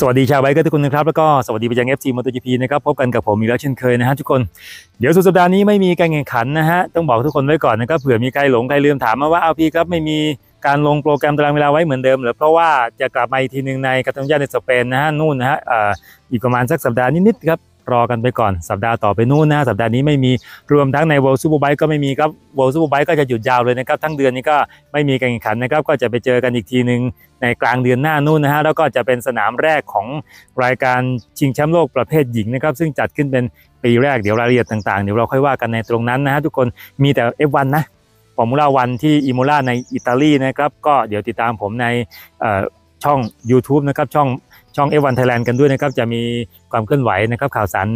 สวัสดีชาวไบค์ทุกคนนะครับ แล้วก็สวัสดีไปยัง FC MotoGP นะครับพบกันกับผมอีกแล้วเช่นเคยนะฮะทุกคนเดี๋ยวสุดสัปดาห์นี้ไม่มีการแข่งขันนะฮะต้องบอกทุกคนไว้ก่อนนะครับเผื่อมีใครหลงใครลืมถามมาว่าเอาพี่ครับไม่มีการลงโปรแกรมตารางเวลาไว้เหมือนเดิมหรือเพราะว่าจะกลับมาอีกทีหนึ่งในกาตาลุญาในสเปนนะฮะนู่นนะฮะออีกประมาณสักสัปดาห์นิดๆครับ รอกันไปก่อนสัปดาห์ต่อไปนู่นนะสัปดาห์นี้ไม่มีรวมทั้งใน World Superbike ก็ไม่มีครับ World Superbike ก็จะหยุดยาวเลยนะครับทั้งเดือนนี้ก็ไม่มีการแข่งขันนะครับ ก็จะไปเจอกันอีกทีหนึ่งในกลางเดือนหน้านู่นนะฮะแล้วก็จะเป็นสนามแรกของรายการชิงแชมป์โลกประเภทหญิงนะครับซึ่งจัดขึ้นเป็นปีแรกเดี๋ยวรายละเอียดต่างๆเดี๋ยวเราค่อยว่ากันในตรงนั้นนะฮะทุกคนมีแต่ F1 นะฟอร์มูล่าวันที่อิโมลาในอิตาลีนะครับก็เดี๋ยวติดตามผมในช่อง YouTube นะครับช่อง ช่อง F1 Thailand กันด้วยนะครับ จะมีความเคลื่อนไหวนะครับ ข่าวสาร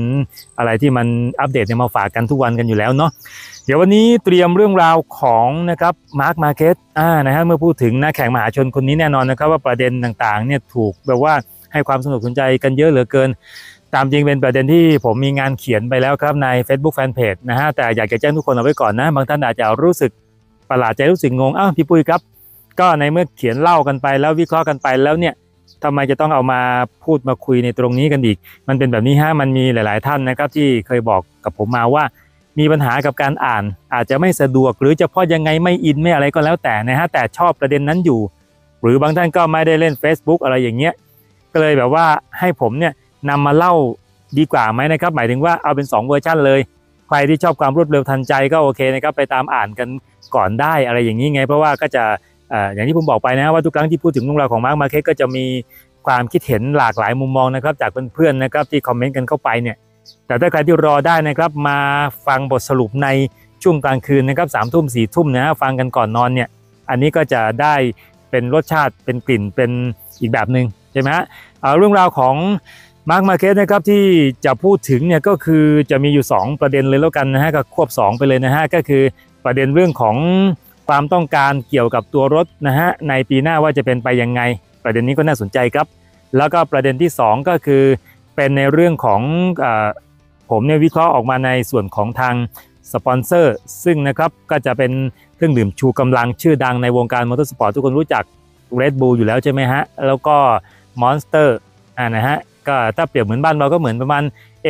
อะไรที่มันอัปเดตเนี่ยมาฝากกันทุกวันกันอยู่แล้วเนาะเดี๋ยววันนี้เตรียมเรื่องราวของนะครับมาร์คมาเก็ตอ่านะฮะเมื่อพูดถึงนักแข่งมหาชนคนนี้แน่นอนนะครับ ว่าประเด็นต่างๆเนี่ยถูกแบบว่าให้ความสนุกสนใจกันเยอะเหลือเกิน ตามจริงเป็นประเด็นที่ผมมีงานเขียนไปแล้วครับใน Facebook Fanpage นะฮะแต่อยากจะแจ้งทุกคนเอาไว้ก่อนนะ บางท่านอาจจะรู้สึกประหลาดใจรู้สึกงงอ้าวพี่ปุ้ยครับ ก็ในเมื่อเขียนเล่ากันไปแล้ววิเคราะห์กันไปแล้วเนี่ย ทำไมจะต้องเอามาพูดมาคุยในตรงนี้กันอีก มันเป็นแบบนี้ฮะมันมีหลาย ๆ ท่านนะครับ ที่เคยบอกกับผมมาว่า มีปัญหากับการอ่าน อาจจะไม่สะดวกหรือจะเพราะยังไงไม่อินไม่อะไรก็แล้วแต่นะฮะแต่ชอบประเด็นนั้นอยู่ หรือบางท่านก็ไม่ได้เล่น Facebook อะไรอย่างเงี้ยก็เลยแบบว่าให้ผมเนี่ยนำมาเล่าดีกว่าไหมนะครับ หมายถึงว่าเอาเป็น 2 เวอร์ชันเลย ใครที่ชอบความรวดเร็วทันใจก็โอเคนะครับไปตามอ่านกันก่อนได้อะไรอย่างนี้ไง เพราะว่าก็จะ อย่างที่ผมบอกไปนะว่าทุกครั้งที่พูดถึงเรื่องราวของมาร์คมาร์เกซก็จะมีความคิดเห็นหลากหลายมุมมองนะครับ จากเพื่อนๆนะครับที่คอมเมนต์กันเข้าไปเนี่ยแต่ถ้าใครที่รอได้นะครับมาฟังบทสรุปในช่วงกลางคืนนะครับสามทุ่มสี่ทุ่มนะฟังกันก่อนนอนเนี่ยอันนี้ก็จะได้เป็นรสชาติเป็นกลิ่นเป็นอีกแบบหนึ่งใช่ไหมฮะเรื่องราวของมาร์คมาเก็ตนะครับที่จะพูดถึงเนี่ยก็คือจะมีอยู่ 2 ประเด็นเลยแล้วกันนะฮะก็ควบ 2 ไปเลยนะฮะก็คือประเด็นเรื่องของ ความต้องการเกี่ยวกับตัวรถนะฮะในปีหน้าว่าจะเป็นไปยังไง ประเด็นนี้ก็น่าสนใจครับ แล้วก็ประเด็นที่ 2 ก็คือ เป็นในเรื่องของอผมเนี่ยวิเคราะห์ออกมาในส่วนของทางสปอนเซอร์ ซึ่งนะครับก็จะเป็นเครื่องดื่มชูกำลังชื่อดังในวงการมอเตอร์สปอร์ตทุกคนรู้จัก Red Bull อยู่แล้วใช่ไหมฮะ แล้วก็ Monster อ่านะฮะก็ถ้าเปรียบเหมือนบ้านเราก็เหมือนประมาณ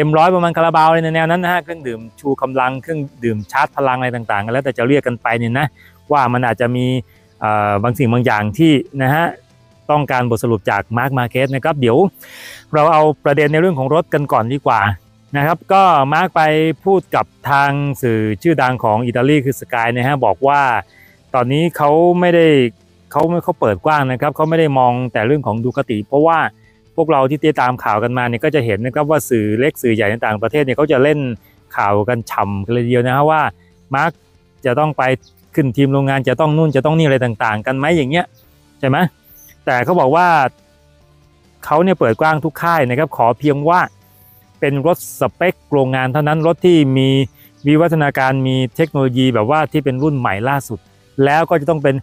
M100 ประมาณคาราบาวในแนวนั้นนะฮะเครื่องดื่มชูกำลังเครื่องดื่มชาร์จพลังอะไรต่างๆกันแล้วแต่จะเรียกกันไปเนี่ยนะ ว่ามันอาจจะมีบางสิ่งบางอย่างที่นะฮะต้องการบทสรุปจากมาร์คมาเก็ตนะครับเดี๋ยวเราเอาประเด็นในเรื่องของรถกันก่อนดีกว่านะครับก็มาร์คไปพูดกับทางสื่อชื่อดังของอิตาลีคือสกายนะฮะบอกว่าตอนนี้เขาไม่ได้เขาไม่เขาเปิดกว้างนะครับเขาไม่ได้มองแต่เรื่องของดูคติ เพราะว่าพวกเราที่ติดตามข่าวกันมาเนี่ยก็จะเห็นนะครับว่าสื่อเล็กสื่อใหญ่ในต่างประเทศเนี่ยเขาจะเล่นข่าวกันฉ่ำกันเลยเดียวนะฮะว่ามาร์คจะต้องไป ขึ้นทีมโรงงานจะต้องนู่นจะต้องนี่อะไรต่างๆ กันไหมอย่างเงี้ยใช่ไหมแต่เขาบอกว่าเขาเนี่ยเปิดกว้างทุกค่ายนะครับ ขอเพียงว่าเป็นรถสเปคโรงงานเท่านั้นรถที่มีวิวัฒนาการมีเทคโนโลยีแบบว่าที่เป็นรุ่นใหม่ล่าสุด แล้วก็จะต้องเป็น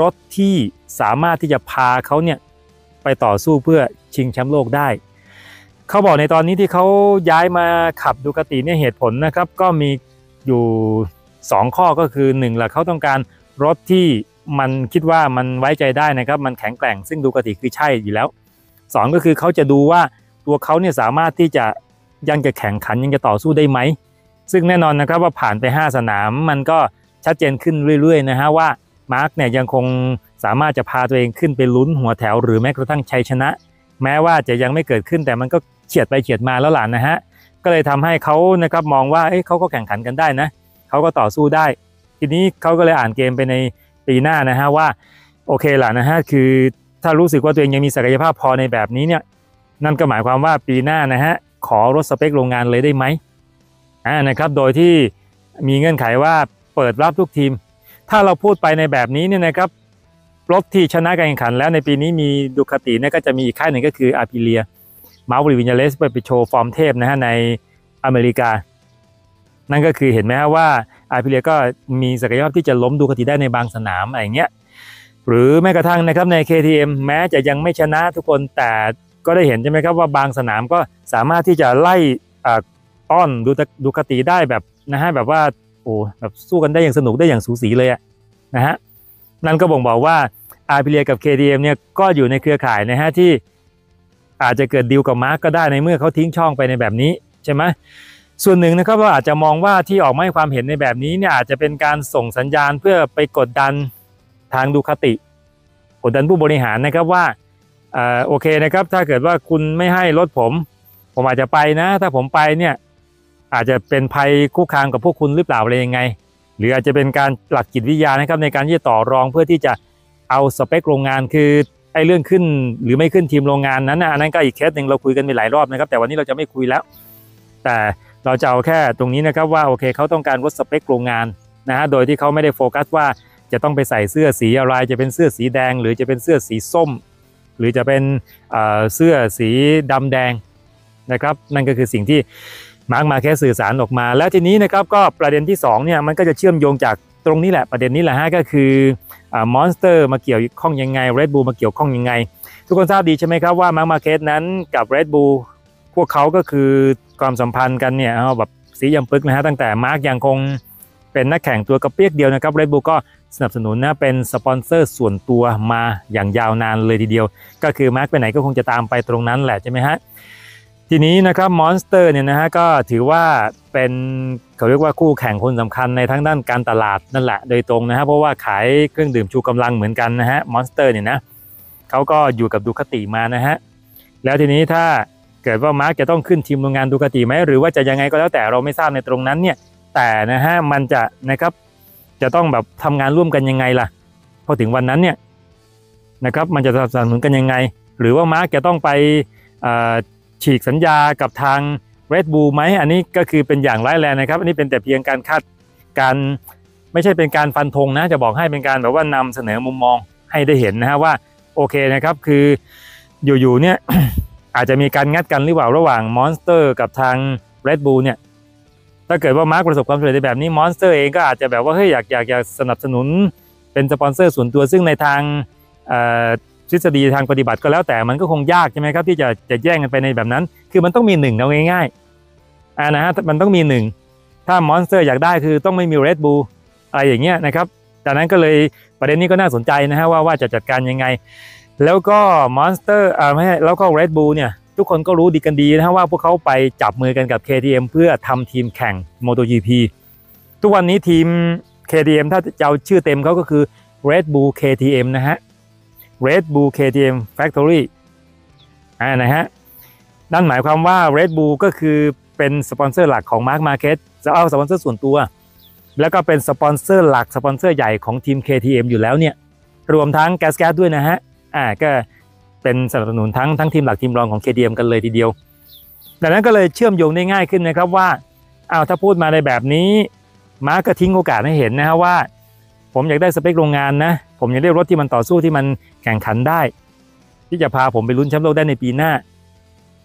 รถที่สามารถที่จะพาเขาเนี่ยไปต่อสู้เพื่อชิงแชมป์โลกได้ เขาบอกในตอนนี้ที่เขาย้ายมาขับดูคาติเนี่ยเหตุผลนะครับ ก็มีอยู่ 2 ข้อก็คือ1แหละเขาต้องการรถที่มันคิดว่ามันไว้ใจได้นะครับ มันแข็งแกร่งซึ่งดูคาติคือใช่อยู่แล้ว 2 ก็คือเขาจะดูว่าตัวเขาเนี่ยสามารถที่จะยังจะแข่งขันยังจะต่อสู้ได้ไหม ซึ่งแน่นอนนะครับว่าผ่านไป 5 สนามมันก็ชัดเจนขึ้นเรื่อยๆนะฮะว่ามาร์กเนี่ยยังคงสามารถจะพาตัวเองขึ้นไปลุ้นหัวแถว หรือแม้กระทั่งชัยชนะ แม้ว่าจะยังไม่เกิดขึ้นแต่มันก็เฉียดไปเฉียดมาแล้วล่ะนะฮะก็เลยทำให้เขานะครับมองว่าเอ้ยเขาก็แข่งขันกันได้นะ เขาก็ต่อสู้ได้ ทีนี้เขาก็เลยอ่านเกมไปในปีหน้านะฮะว่าโอเคล่ะนะฮะคือถ้ารู้สึกว่าตัวเองยังมีศักยภาพพอในแบบนี้เนี่ยนั่นก็หมายความว่าปีหน้านะฮะขอรถสเปคโรงงานเลยได้ไหมอ่านะครับโดยที่มีเงื่อนไขว่าเปิดรับทุกทีม ถ้าเราพูดไปในแบบนี้เนี่ยนะครับรถที่ชนะการแข่งขันแล้วในปีนี้มีดูคาติเนี่ยก็จะมีอีกค่ายหนึ่งก็คืออาร์พิเลียมาร์วิวินยาเลสไปไปโชว์ฟอร์มเทพนะฮะในอเมริกา นั่นก็คือเห็นไหมฮะว่าอาพิเลียก็มีศักยภาพที่จะล้มดูคติได้ในบางสนามอะไรเงี้ยหรือแม้กระทั่งนะครับใน KTM แม้จะยังไม่ชนะทุกคนแต่ก็ได้เห็นใช่ไหมครับว่าบางสนามก็สามารถที่จะไล่ต้อนดูดูคติได้แบบนะฮะแบบว่าโอ้แบบสู้กันได้อย่างสนุกได้อย่างสูสีเลยอะนะฮะนั่นก็บ่งบอกว่าอาพิเลียกับ KTM เนี่ยก็อยู่ในเครือข่ายนะฮะที่อาจจะเกิดดีลกับมาร์กก็ได้ในเมื่อเขาทิ้งช่องไปในแบบนี้ใช่ไหม ส่วนหนึ่งนะครับเราอาจจะมองว่าที่ออกมาให้ความเห็นในแบบนี้เนี่ยอาจจะเป็นการส่งสัญญาณเพื่อไปกดดันทางดูคติ กดดันผู้บริหารนะครับว่าโอเคนะครับ ถ้าเกิดว่าคุณไม่ให้รถผม ผมอาจจะไปนะ ถ้าผมไปเนี่ยอาจจะเป็นภัยคุกคามกับพวกคุณหรือเปล่าอะไรยังไง หรืออาจจะเป็นการหลักจิตวิทยานะครับในการที่จะต่อรองเพื่อที่จะเอาสเปคโรงงานคือไอ้เรื่องขึ้นหรือไม่ขึ้นทีมโรงงานนั้นนะอันนั้นก็อีกเคสหนึ่งเราคุยกันไปหลายรอบนะครับ แต่วันนี้เราจะไม่คุยแล้ว แต่ เราจะเอาแค่ตรงนี้นะครับว่าโอเคเขาต้องการลดสเปคโรงงานนะฮะโดยที่เขาไม่ได้โฟกัสว่าจะต้องไปใส่เสื้อสีอะไรจะเป็นเสื้อสีแดง หรือจะเป็นเสื้อสีส้ม หรือจะเป็นเสื้อสีดำแดงนะครับนั่นก็คือสิ่งที่มาร์กมาร์เกซสื่อสารออกมา แล้วทีนี้นะครับก็ประเด็นที่2เนี่ยมันก็จะเชื่อมโยงจากตรงนี้แหละประเด็นนี้แหละฮะก็คือ Monster มาเกี่ยวข้องยังไง Red Bull มาเกี่ยวข้องยังไง ทุกคนทราบดีใช่ไหมครับว่ามาร์กมาร์เกซนั้นกับ Red Bull พวกเขาก็คือความสัมพันธ์กันเนี่ยเอาแบบซี้ย่ำปึ้กนะฮะตั้งแต่มาร์กยังคงเป็นนักแข่งตัวกระเปี๊ยกเดียวนะครับ Red Bull ก็สนับสนุนนะเป็นสปอนเซอร์ส่วนตัวมาอย่างยาวนานเลยทีเดียว ก็คือมาร์กไปไหนก็คงจะตามไปตรงนั้นแหละใช่ไหมฮะทีนี้นะครับ Monster เนี่ยนะฮะก็ถือว่าเป็นเขาเรียกว่าคู่แข่งคนสำคัญในทั้งด้านการตลาดนั่นแหละโดยตรงนะฮะเพราะว่าขายเครื่องดื่มชูกำลังเหมือนกันนะฮะ Monster เนี่ยนะเขาก็อยู่กับดูคาติมานะฮะแล้วทีนี้ถ้า เกิดว่ามาร์กจะต้องขึ้นทีมโรงงานดูคาติไหมหรือว่าจะยังไงก็แล้วแต่เราไม่ทราบในตรงนั้นเนี่ยแต่นะฮะมันจะนะครับจะต้องแบบทำงานร่วมกันยังไงล่ะพอถึงวันนั้นเนี่ยนะครับมันจะสนับสนุนกันยังไง หรือว่ามาร์กจะต้องไปฉีกสัญญากับทาง Red Bull ไหมอันนี้ก็คือเป็นอย่างร้ายแรงนะครับ อันนี้เป็นแต่เพียงการคาดการณ์ไม่ใช่เป็นการฟันธงนะจะบอกให้เป็นการแบบว่านำเสนอมุมมองให้ได้เห็นนะฮะว่าโอเคนะครับคืออยู่ๆเนี่ย อาจจะมีการงัดกันหรือเปล่าระหว่าง Monster กับทาง Red Bull เนี่ยถ้าเกิดว่ามาร์กประสบความสำเร็จในแบบนี้ Monster เองก็อาจจะแบบว่าเฮ้ยอยากอยากอยากสนับสนุนเป็นสปอนเซอร์ส่วนตัวซึ่งในทางทฤษฎีทางปฏิบัติก็แล้วแต่มันก็คงยากใช่ไหมครับ ที่จะจะแย่งกันไปในแบบนั้น คือมันต้องมีหนึ่งเอาง่ายๆอ่านะฮะมันต้องมีหนึ่งถ้า Monster อยากได้คือต้องไม่มี Red Bull อะไรอย่างเงี้ยนะครับจากนั้นก็เลยประเด็นนี้ก็น่าสนใจนะฮะว่าว่าจะจัดการยังไง แล้วก็ Monster อ่าไม่ใช่แล้วก็ Red Bull เนี่ย ทุกคนก็รู้ดีกันดีนะฮะว่าพวกเขาไปจับมือกันกับ KTM เพื่อทำทีมแข่ง MotoGP ทุกวันนี้ทีม KTM ถ้าจะเอาชื่อเต็มเขาก็คือ Red Bull KTM นะฮะ Red Bull KTM Factory อ่านะฮะ นั่นหมายความว่า Red Bull ก็คือเป็นสปอนเซอร์หลักของ Marc Marquez จะเอาสปอนเซอร์ส่วนตัว แล้วก็เป็นสปอนเซอร์หลักสปอนเซอร์ใหญ่ของทีม KTM อยู่แล้วเนี่ย รวมทั้งแกสแกสด้วยนะฮะ อ่าก็เป็นสนับสนุนทั้งทั้งทีมหลักทีมรองของ KTM กันเลยทีเดียว ดังนั้นก็เลยเชื่อมโยงได้ง่ายขึ้นนะครับว่าเอาถ้าพูดมาในแบบนี้มาร์กก็ทิ้งโอกาสให้เห็นนะฮะว่า ผมอยากได้สเปคโรงงานนะ ผมอยากได้รถที่มันต่อสู้ที่มันแข่งขันได้ ที่จะพาผมไปลุ้นแชมป์โลกได้ในปีหน้า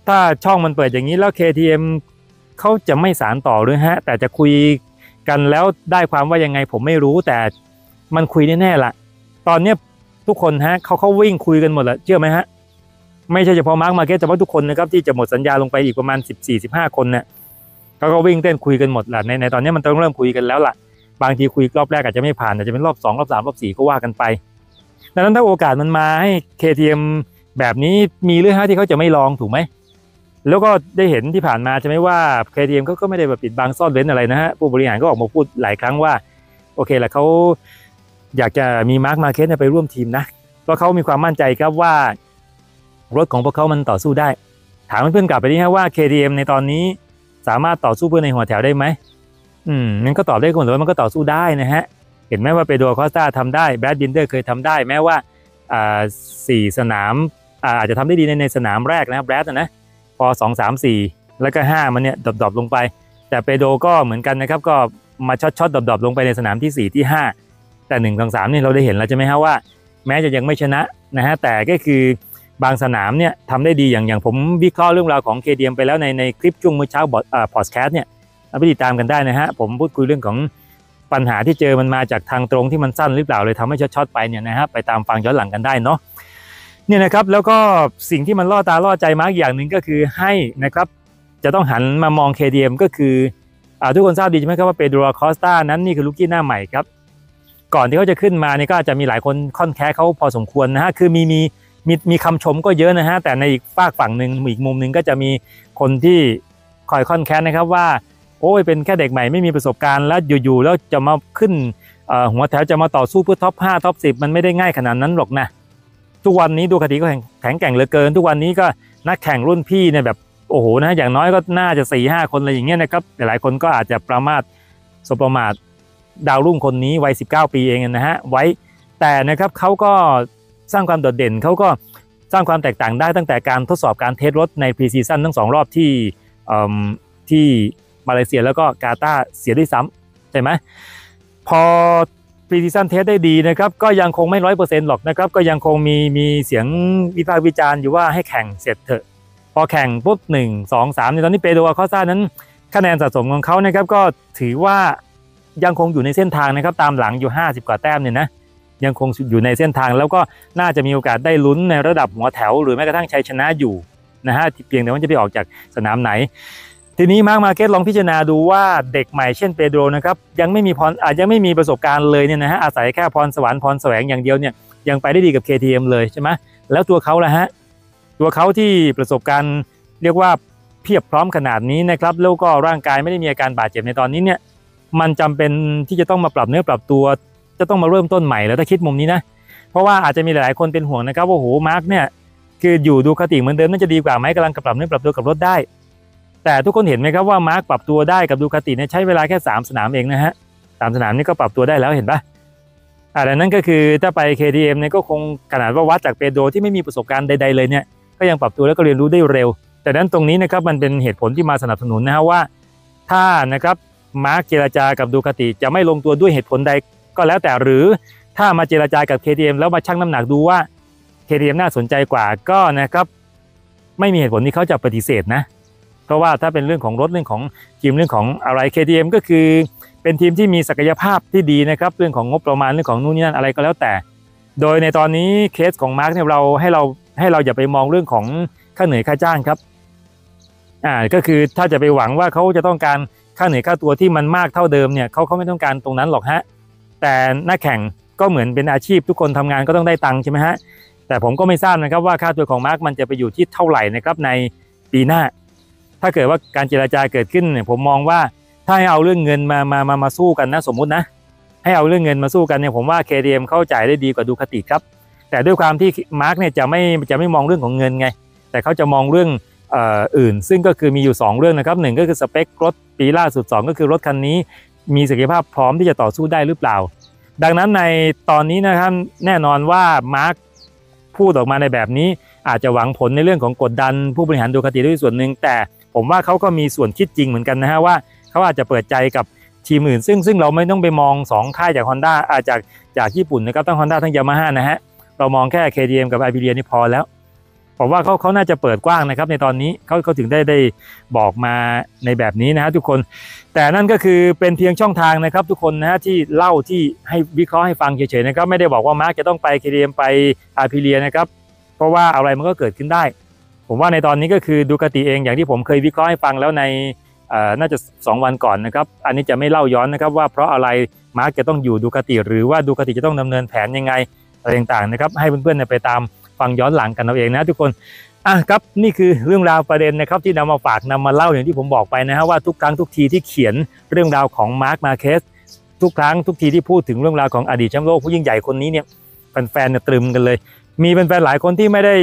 ถ้าช่องมันเปิดอย่างนี้แล้ว KTM เขาจะไม่สารต่อหรือฮะ แต่จะคุยกันแล้วได้ความว่ายังไงผมไม่รู้แต่มันคุยแน่ๆละตอนนี้ ทุกคนฮะเขาเขาวิ่งคุยกันหมดแล้วเชื่อไหมฮะไม่ใช่เฉพาะมาร์กมาเก็ตแต่ว่าทุกคนนะครับที่จะหมดสัญญาลงไปอีกประมาณ 14-15 คนเนี่ยเขาก็วิ่งเต้นคุยกันหมดแหละในในตอนนี้มันต้องเริ่มคุยกันแล้วล่ะ บางทีคุยรอบแรกอาจจะไม่ผ่านอาจจะเป็นรอบ 2 รอบ 3 รอบ 4 ก็ว่ากันไป ดังนั้นถ้าโอกาสมันมาให้ KTM แบบนี้มีหรือฮะที่เขาจะไม่ลองถูกไหม แล้วก็ได้เห็นที่ผ่านมาใช่ไหมว่า KTM เขาก็ไม่ได้แบบปิดบังซ่อนเร้นอะไรนะฮะผู้บริหารก็ออกมาพูดหลายครั้งว่าโอเคแหละเขา อยากจะมีมาร์กมาร์เกซไปร่วมทีมนะเพราะเขามีความมั่นใจครับว่ารถของพวกเขามันต่อสู้ได้ ถามเพื่อนๆกลับไปนี่ฮะว่า KTM ในตอนนี้สามารถต่อสู้เพื่อนในหัวแถวได้ไหมอืมมันก็ตอบได้คนเลยมันก็ต่อสู้ได้นะฮะ เห็นไหมว่าเปโดร อคอสตาทำได้แบรดบินเดอร์เคยทำได้ แม้ว่าอ่าสี่สนามอาจจะทำได้ดีในในสนามแรกนะแบรดนะพอสองสามสี่แล้วก็ห้ามันเนี่ย drop ลงไป แต่เปโดรก็เหมือนกันนะครับก็มาช็อตช็อต drop ลงไปในสนามที่ 4 ที่ 5 แต่1นึ่งสองสามนี่เราได้เห็นแล้วใช่ไหมฮะว่า แม้จะยังไม่ชนะนะฮะแต่ก็คือบางสนามเนี่ยทำได้ดีอย่างอย่างผมวิเคราะห์เรื่องราวของ KTM ไปแล้วในในคลิปช่วงเมื่อเช้าบอดอ่าพอดแคสต์เนี่ยไปติดตามกันได้นะฮะผมพูดคุยเรื่องของปัญหาที่เจอมันมาจากทางตรงที่มันสั้นหรือเปล่าเลยทำให้ช็อตๆไปเนี่ยนะฮะไปตามฟังย้อนหลังกันได้เนาะเนี่ยนะครับแล้วก็สิ่งที่มันล่อตาล่อใจมากอย่างหนึ่งก็คือให้นะครับจะต้องหันมามอง KDM ก็คืออทุกคนทราบดีใช่ไหมครับว่าเปโดรคอสตานั้นนี่คือลูกกี้หน้าใหม่ครับ ก่อนที่เขาจะขึ้นมาเนี่ยก็อาจจะมีหลายคนค่อนแค้เขาพอสมควรนะฮะคือมีมีมีมีคำชมก็เยอะนะฮะแต่ในอีกฝากฝั่งหนึ่งอีกมุมหนึ่งก็จะมีคนที่คอยค่อนแค้นนะครับว่า โอ้ยเป็นแค่เด็กใหม่ไม่มีประสบการณ์แล้วอยู่ๆแล้วจะมาขึ้นหัวแถวจะมาต่อสู้เพื่อ top 5 top 10 มันไม่ได้ง่ายขนาดนั้นหรอกนะทุกวันนี้ Ducati ก็แข็งแกร่งเหลือเกิน ทุกวันนี้ก็นักแข่งรุ่นพี่เนี่ยแบบโอ้โหนะอย่างน้อยก็น่าจะสี่ห้าคนอะไรอย่างเงี้ยนะครับหลายคนก็อาจจะประมาทสบประมาท ดาวรุ่งคนนี้วัย 19 ปีเองนะฮะไว้แต่นะครับเขาก็สร้างความโดดเด่นเขาก็สร้างความแตกต่างได้ตั้งแต่การทดสอบการ test รถใน pre-season ทั้งสองรอบที่ที่มาเลเซียแล้วก็กาตาร์เสียด้วยซ้ำใช่ไหมพอ pre-season test ได้ดีนะครับก็ยังคงไม่ร้อยเปอร์เซ็นต์หรอกนะครับก็ยังคงมีมีเสียงวิพากษ์วิจารณ์อยู่ว่าให้แข่งเสร็จเถอะ พอแข่งปุ๊บหนึ่งสองสามในตอนนี้ Pedro Acosta นั้นคะแนนสะสมของเขานะครับก็ถือว่า ยังคงอยู่ในเส้นทางนะครับตามหลังอยู่ 50 กว่าแต้มเนี่ยนะยังคงอยู่ในเส้นทางแล้วก็น่าจะมีโอกาสได้ลุ้นในระดับหัวแถว หรือแม้กระทั่งชัยชนะอยู่นะฮะเพียงแต่ว่าจะไปออกจากสนามไหน ทีนี้มาร์กมาเก็ตลองพิจารณาดูว่าเด็กใหม่เช่นเปโดรนะครับยังไม่มีพรอาจจะไม่มีประสบการณ์เลยเนี่ยนะฮะอาศัยแค่พรสวรรค์พรแสวงอย่างเดียวเนี่ยยังไปได้ดีกับ KTM เลยใช่ไหมแล้วตัวเขาล่ะฮะตัวเขาที่ประสบการณ์เรียกว่าเพียบพร้อมขนาดนี้นะครับแล้วก็ร่างกายไม่ได้มีอาการบาดเจ็บในตอนนี้เนี่ย มันจำเป็นที่จะต้องมาปรับเนื้อปรับตัว จะต้องมาเริ่มต้นใหม่แล้วถ้าคิดมุมนี้นะ เพราะว่าอาจจะมีหลายๆคนเป็นห่วงนะครับว่าโหมาร์กเนี่ยคืออยู่ดูคติเหมือนเดิมน่าจะดีกว่าไหมกำลังปรับเนื้อปรับตัวกับรถได้ แต่ทุกคนเห็นไหมครับว่ามาร์กปรับตัวได้กับดูคติเนี่ยใช้เวลาแค่ 3 สนามเองนะฮะสามสนามนี้ก็ปรับตัวได้แล้วเห็นปะอะไรนั้นก็คือถ้าไป KTM เนี่ยก็คงขนาดว่าวัดจากเปโดที่ไม่มีประสบการณ์ใดๆเลยเนี่ยก็ยังปรับตัวแล้วก็เรียนรู้ได้เร็ว แต่นั้นตรงนี้นะครับมันเป็นเหตุผลที่มาสนับสนุนนะฮะว่า ถ้านะครับ มาร์กเจรจากับ Ducati จะไม่ลงตัวด้วยเหตุผลใดก็แล้วแต่หรือถ้ามาเจรจากับ KTM แล้วมาชั่งน้ำหนักดูว่า KTM น่าสนใจกว่าก็นะครับ ไม่มีเหตุผลที่เขาจะปฏิเสธนะ เพราะว่าถ้าเป็นเรื่องของรถเรื่องของทีมเรื่องของอะไร KTM ก็คือ เป็นทีมที่มีศักยภาพที่ดีนะครับเรื่องของงบประมาณเรื่องของนู่นนี่นั่นอะไรก็แล้วแต่ โดยในตอนนี้เคสของมาร์กเนี่ยเราให้เราให้เราอย่าไปมองเรื่องของค่าเหนื่อยค่าจ้างครับอ่าก็คือถ้าจะไปหวังว่าเขาจะต้องการ ค่าเหนื่อยค่าตัวที่มันมากเท่าเดิมเนี่ยเขาเขาไม่ต้องการตรงนั้นหรอกฮะแต่หนักแข่งก็เหมือนเป็นอาชีพทุกคนทำงานก็ต้องได้ตังค์ใช่ไหมฮะแต่ผมก็ไม่ทราบนะครับว่าค่าตัวของมาร์กมันจะไปอยู่ที่เท่าไหร่นะครับในปีหน้า ถ้าเกิดว่าการเจราจาเกิดขึ้นเนี่ยผมมองว่าถ้าให้เอาเรื่องเงินมามามามาสู้กันนะสมมุตินะให้เอาเรื่องเงินมาสู้กันเนี่ยผมว่า KTM เข้าจ่ายได้ดีกว่าดูคติครับ แต่ด้วยความที่มาร์กเนี่ยจะไม่จะไม่มองเรื่องของเงินไง แต่เขาจะมองเรื่อง อื่น ซึ่งก็คือมีอยู่ 2 เรื่องนะครับหนึ่งก็คือสเปครถปีล่าสุด 2 ก็คือรถคันนี้มีศักยภาพพร้อมที่จะต่อสู้ได้หรือเปล่า ดังนั้นในตอนนี้นะครับแน่นอนว่ามาร์คพูดออกมาในแบบนี้อาจจะหวังผลในเรื่องของกดดัน ผู้บริหาร Ducati ด้วยส่วนหนึ่ง แต่ผมว่าเขาก็มีส่วนคิดจริงเหมือนกันนะฮะว่าเขาอาจจะเปิดใจกับทีมอื่น ซึ่งซึ่งเราไม่ต้องไปมอง 2 ค่ายจาก Honda อาจจากจากญี่ปุ่นนะครับทั้ง Honda ทั้ง Yamaha นะฮะเรามองแค่ KTM กับ i b เ i a นี่พอแล้ว ผมว่าเขาเขาน่าจะเปิดกว้างนะครับ ในตอนนี้เขาเขาถึงได้ได้บอกมาในแบบนี้นะฮะทุกคน แต่นั่นก็คือเป็นเพียงช่องทางนะครับ ทุกคนนะฮะที่เล่าที่ให้วิเคราะห์ให้ฟังเฉยๆนะครับไม่ได้บอกว่ามาร์กจะต้องไปเคเดียมไปอาพิเลียนะครับ เพราะว่าอะไรมันก็เกิดขึ้นได้ ผมว่าในตอนนี้ก็คือดูกติเองอย่างที่ผมเคยวิเคราะห์ให้ฟังแล้วในน่าจะ 2 วันก่อนนะครับ อันนี้จะไม่เล่าย้อนนะครับว่าเพราะอะไรมาร์กจะต้องอยู่ Ducati หรือว่า Ducati จะต้องดำเนินแผนยังไงอะไรต่างๆนะครับ ให้เพื่อนๆไปตาม ฟังย้อนหลังกันเอาเองนะทุกคนอะครับนี่คือเรื่องราวประเด็นนะครับที่นำมาฝากนำมาเล่าอย่างที่ผมบอกไปนะฮะว่าทุกครั้งทุกทีที่เขียนเรื่องราวของ Marc Marquez ทุกครั้งทุกทีที่พูดถึงเรื่องราวของอดีตแชมป์โลกผู้ยิ่งใหญ่คนนี้เนี่ยแฟนๆเนี่ยตรึมกันเลย มีแฟนๆหลายคนที่ไม่ได้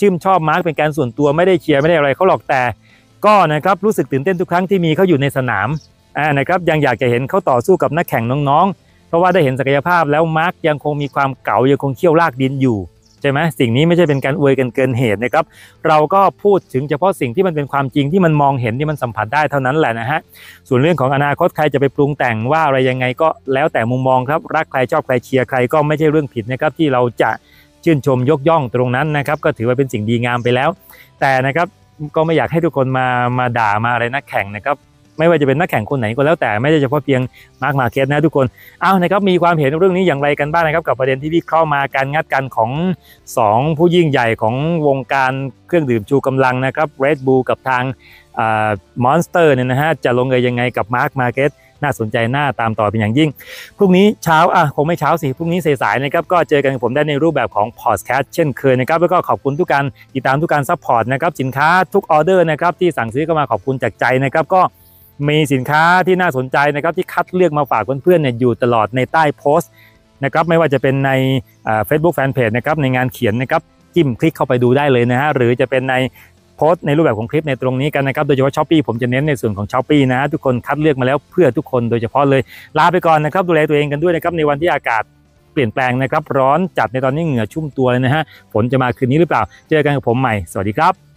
ชื่นชอบมาร์คเป็นการส่วนตัวไม่ได้เชียร์ไม่ได้อะไรเขาหรอกแต่ ก็นะครับรู้สึกตื่นเต้นทุกครั้งที่มีเขาอยู่ในสนามอ่านะครับยังอยากจะเห็นเขาต่อสู้กับนักแข่งน้องๆ เพราะว่าได้เห็นศักยภาพแล้วมาร์คยังคงมีความเก่ายังคงเขี้ยวลากดินอยู่ ช่ไหมสิ่งนี้ไม่ใช่เป็นการอวยกันเกินเหตุนะครับ เราก็พูดถึงเฉพาะสิ่งที่มันเป็นความจริงที่มันมองเห็นที่มันสัมผัสได้เท่านั้นแหละนะฮะส่วนเรื่องของอนาคตใครจะไปปรุงแต่งว่าอะไรยังไงก็แล้วแต่มุมมองครับรักใครชอบใครเชียร์ใครก็ไม่ใช่เรื่องผิดนะครับที่เราจะชื่นชมยกย่องตรงนั้นนะครับ ก็ถือว่าเป็นสิ่งดีงามไปแล้ว แต่นะครับก็ไม่อยากให้ทุกคนมามาด่ามาอะไรนักแข่งนะครับ ไม่ว่าจะเป็นนักแข่งคนไหนก็แล้วแต่ไม่ใช่เฉพาะเพียง Marc Marquez นะทุกคนเอานะครับมีความเห็นเรื่องนี้อย่างไรกันบ้างนะครับกับประเด็นที่วิเคราะห์มาการงัดกันของ 2 ผู้ยิ่งใหญ่ของวงการเครื่องดื่มชูกำลังนะครับ Red Bull กับทาง Monster เนี่ยนะฮะจะลงเอยยังไงกับ Marc Marquez น่าสนใจน่าตามต่อเป็นอย่างยิ่ง พรุ่งนี้เช้าอะคงไม่เช้าสิ พรุ่งนี้สายๆนะครับก็เจอกันกับผมได้ในรูปแบบของพอดแคสต์เช่นเคยนะครับ แล้วก็ขอบคุณทุกการติดตามทุกการ support นะครับ สินค้าทุกออเดอร์นะครับที่สั่งซื้อเข้ามาขอบคุณจากใจนะครับก็ มีสินค้าที่น่าสนใจนะครับที่คัดเลือกมาฝากเพื่อนๆเนี่ยอยู่ตลอดในใต้โพสต์นะครับไม่ว่าจะเป็นใน Facebook fanpage นะครับในงานเขียนนะครับจิ้มคลิกเข้าไปดูได้เลยนะฮะหรือจะเป็นในโพสต์ในรูปแบบของคลิปในตรงนี้กันนะครับโดยเฉพาะ Shopee ผมจะเน้นในส่วนของ Shopee นะฮะทุกคนคัดเลือกมาแล้วเพื่อทุกคนโดยเฉพาะเลยลาไปก่อนนะครับดูแลตัวเองกันด้วยนะครับในวันที่อากาศเปลี่ยนแปลงนะครับร้อนจัดในตอนนี้เหงื่อชุ่มตัวเลยนะฮะฝนจะมาคืนนี้หรือเปล่า เจอกันกับผมใหม่สวัสดีครับ